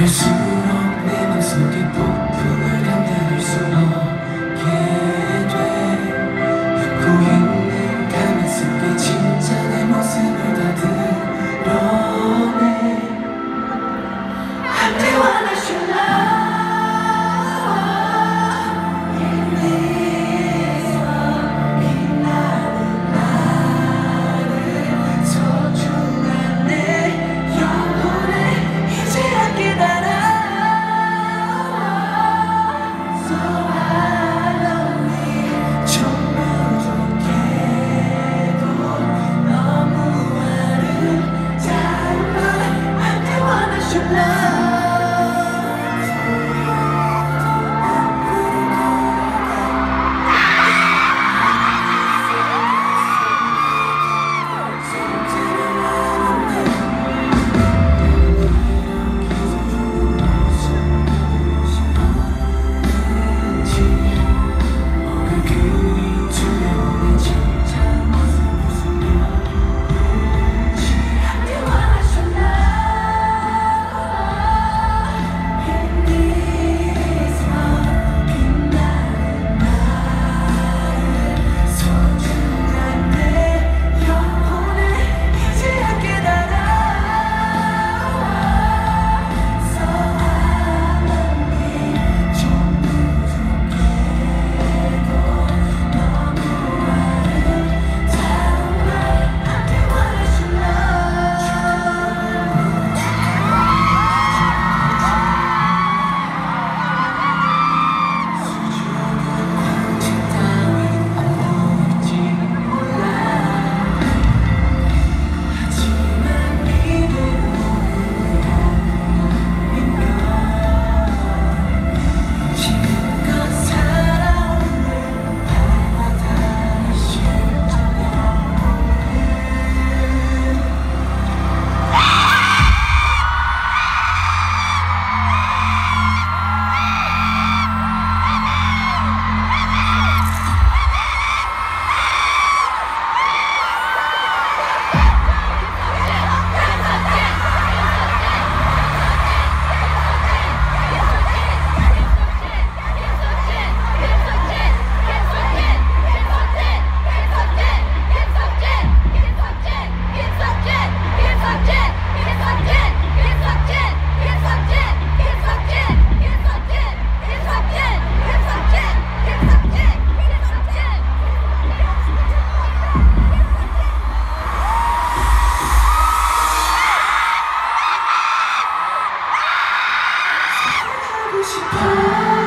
Eres un hombre más lo que Don't you come?